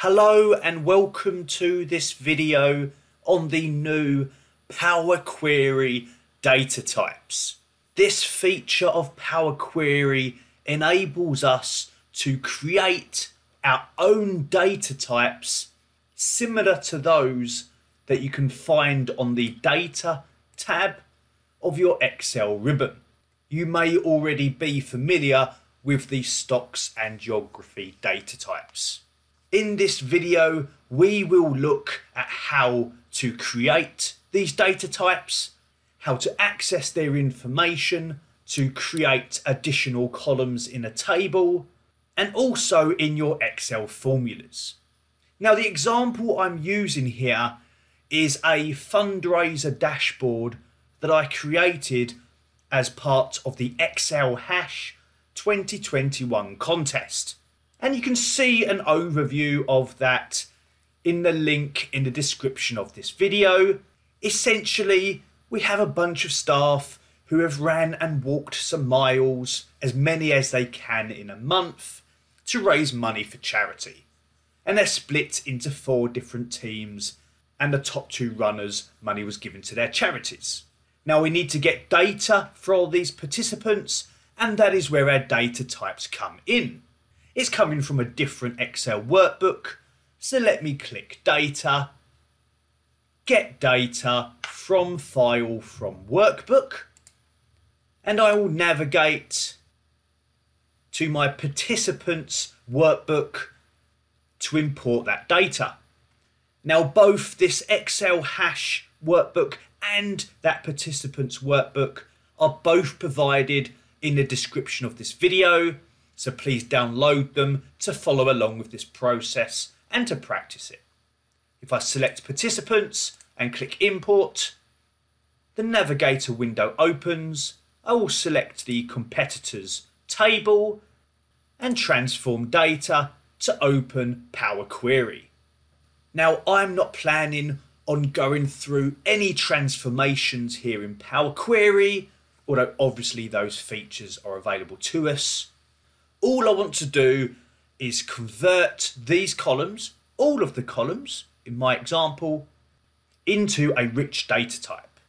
Hello and welcome to this video on the new Power Query data types. This feature of Power Query enables us to create our own data types similar to those that you can find on the Data tab of your Excel ribbon. You may already be familiar with the stocks and geography data types. In this video, we will look at how to create these data types, how to access their information, to create additional columns in a table, and also in your Excel formulas. Now, the example I'm using here is a fundraiser dashboard that I created as part of the Excel Hash 2021 contest. And you can see an overview of that in the link in the description of this video. Essentially, we have a bunch of staff who have ran and walked some miles, as many as they can in a month, to raise money for charity. And they're split into four different teams, and the top two runners, money was given to their charities. Now we need to get data for all these participants, and that is where our data types come in. It's coming from a different Excel workbook, so let me click Data, Get Data from File from Workbook, and I will navigate to my participants workbook to import that data. Now both this Excel hash workbook and that participants workbook are both provided in the description of this video, so please download them to follow along with this process and to practice it. If I select participants and click import, the navigator window opens. I will select the competitors table and transform data to open Power Query. Now I'm not planning on going through any transformations here in Power Query, although obviously those features are available to us. All I want to do is convert these columns, all of the columns in my example, into a rich data type.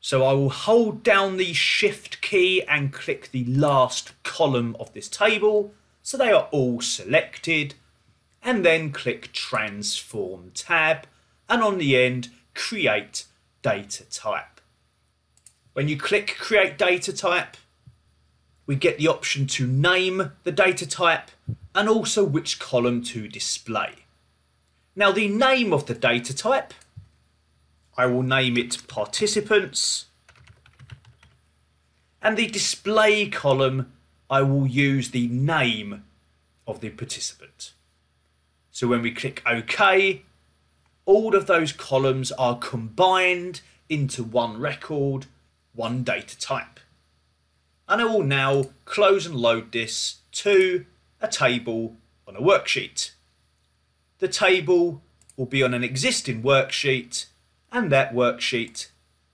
So I will hold down the shift key and click the last column of this table so they are all selected and then click transform tab and on the end create data type. When you click create data type we get the option to name the data type and also which column to display. Now the name of the data type, I will name it participants and the display column I will use the name of the participant. So when we click OK, all of those columns are combined into one record, one data type. And I will now close and load this to a table on a worksheet. The table will be on an existing worksheet and that worksheet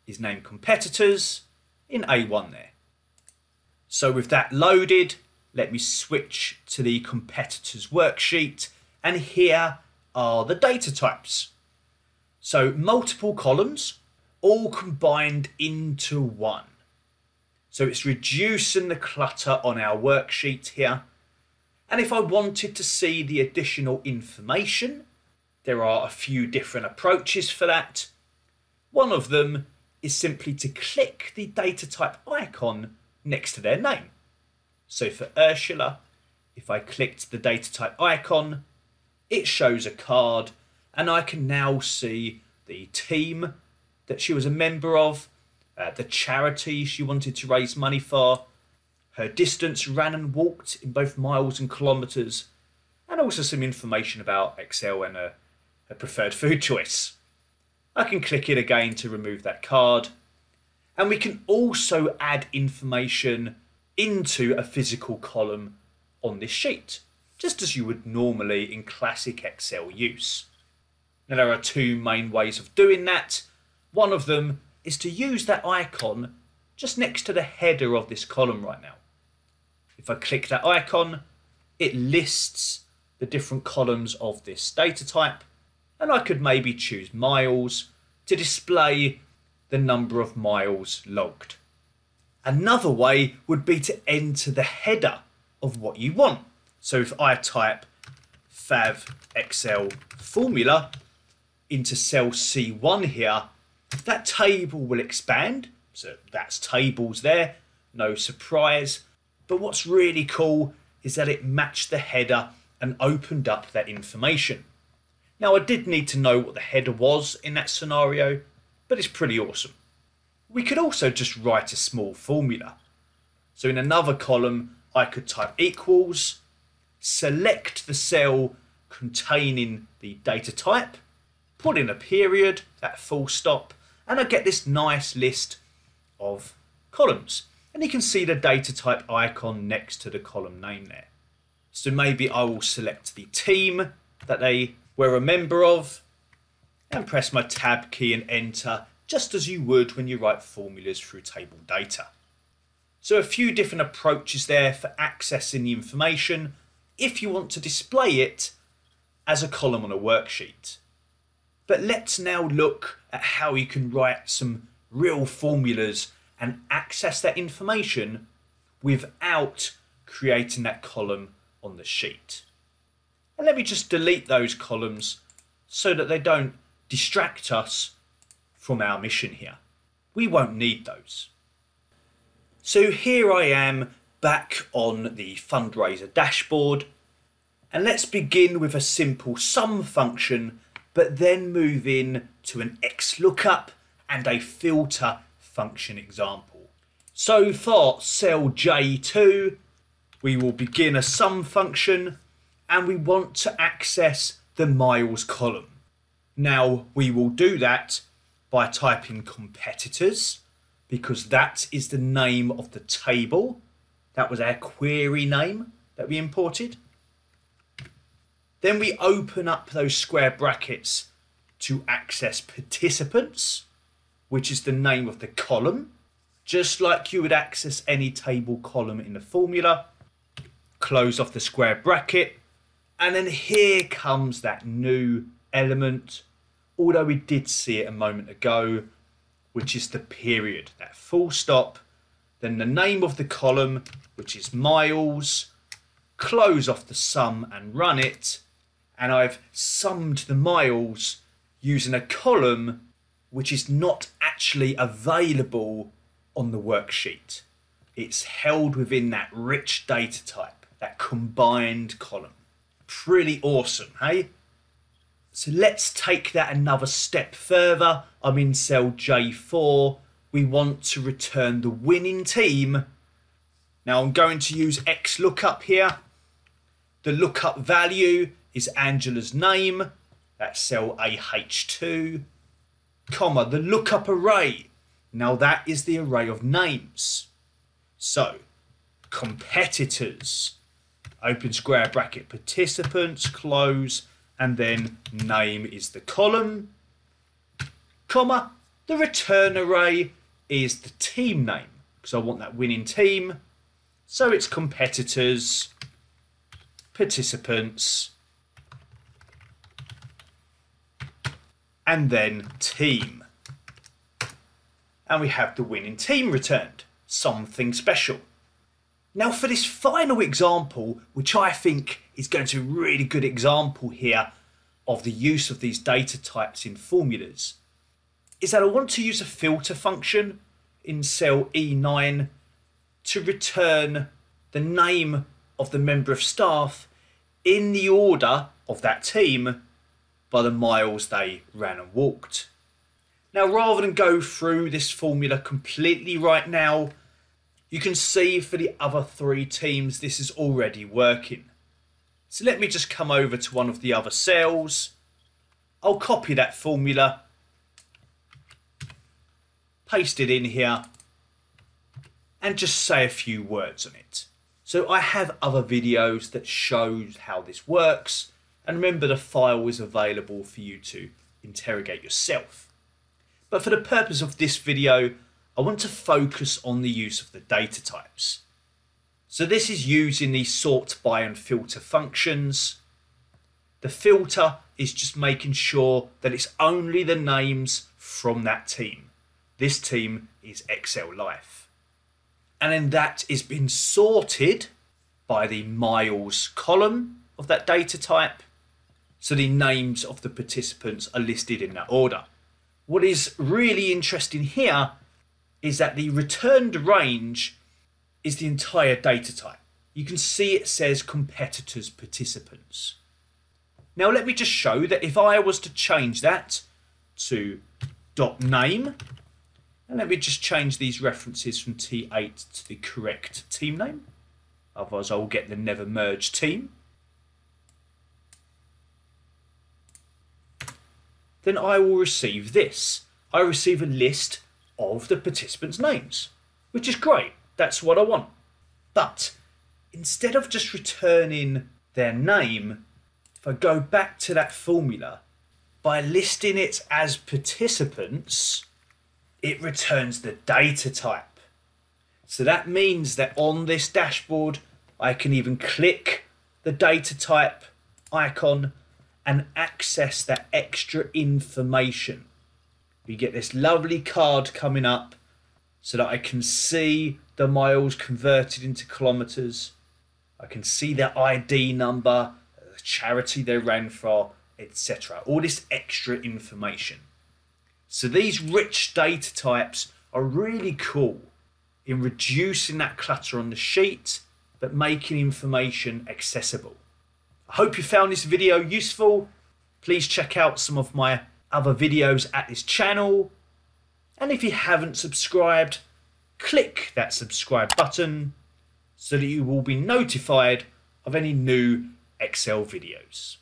is named competitors in A1 there. So with that loaded, let me switch to the competitors worksheet and here are the data types. So multiple columns all combined into one. So it's reducing the clutter on our worksheet here. And if I wanted to see the additional information, there are a few different approaches for that. One of them is simply to click the data type icon next to their name. So for Ursula, if I clicked the data type icon, it shows a card and I can now see the team that she was a member of, uh, the charity she wanted to raise money for, her distance ran and walked in both miles and kilometres, and also some information about Excel and her, her preferred food choice. I can click it again to remove that card, and we can also add information into a physical column on this sheet just as you would normally in classic Excel use. Now there are two main ways of doing that. One of them is to use that icon just next to the header of this column right now. If I click that icon, it lists the different columns of this data type and I could maybe choose miles to display the number of miles logged. Another way would be to enter the header of what you want. So if I type fav excel formula into cell C1 here, that table will expand. So that's tables there, no surprise. But what's really cool is that it matched the header and opened up that information. Now I did need to know what the header was in that scenario, but it's pretty awesome. We could also just write a small formula. So in another column, I could type equals, select the cell containing the data type, put in a period, that full stop, and I get this nice list of columns. And you can see the data type icon next to the column name there. So maybe I will select the team that they were a member of and press my tab key and enter just as you would when you write formulas through table data. So a few different approaches there for accessing the information if you want to display it as a column on a worksheet. But let's now look at how you can write some real formulas and access that information without creating that column on the sheet. And let me just delete those columns so that they don't distract us from our mission here. We won't need those. So here I am back on the fundraiser dashboard and let's begin with a simple sum function but then move in to an XLOOKUP and a filter function example. So for cell J2 we will begin a sum function and we want to access the miles column. Now we will do that by typing competitors because that is the name of the table. That was our query name that we imported. Then we open up those square brackets to access participants, which is the name of the column. Just like you would access any table column in the formula. Close off the square bracket. And then here comes that new element although we did see it a moment ago, which is the period, that full stop, then the name of the column, which is miles, close off the sum and run it, and I've summed the miles using a column which is not actually available on the worksheet. It's held within that rich data type, that combined column. Pretty awesome, hey? So let's take that another step further. I'm in cell J4. We want to return the winning team. Now I'm going to use XLOOKUP here. The lookup value is Angela's name. That's cell AH2. Comma, the lookup array. Now that is the array of names. So, competitors. Open square bracket participants, close and then name is the column, comma, the return array is the team name because I want that winning team. So it's competitors, participants, and then team. And we have the winning team returned, something special. Now for this final example, which I think is going to be a really good example here of the use of these data types in formulas, is that I want to use a filter function in cell E9 to return the name of the member of staff in the order of that team by the miles they ran and walked. Now rather than go through this formula completely right now, you can see for the other three teams this is already working. So let me just come over to one of the other cells. I'll copy that formula, paste it in here, and just say a few words on it. So I have other videos that shows how this works, and remember the file is available for you to interrogate yourself. But for the purpose of this video, I want to focus on the use of the data types. So this is using the sort by and filter functions The filter is just making sure that it's only the names from that team. This team is Excel Life. And then that is been sorted by the miles column of that data type. So the names of the participants are listed in that order. What is really interesting here is that the returned range is the entire data type. You can see it says competitors participants. Now let me just show that if I was to change that to dot name, and let me just change these references from T8 to the correct team name. Otherwise I will get the never merge team. Then I will receive this. I receive a list of the participants' names, which is great. That's what I want. But instead of just returning their name, if I go back to that formula, by listing it as participants, it returns the data type. So that means that on this dashboard, I can even click the data type icon and access that extra information. We get this lovely card coming up so that I can see the miles converted into kilometres. I can see their ID number, the charity they ran for, etc. All this extra information. So these rich data types are really cool in reducing that clutter on the sheet, but making information accessible. Hope you found this video useful. Please check out some of my other videos at this channel. And if you haven't subscribed, click that subscribe button so that you will be notified of any new Excel videos.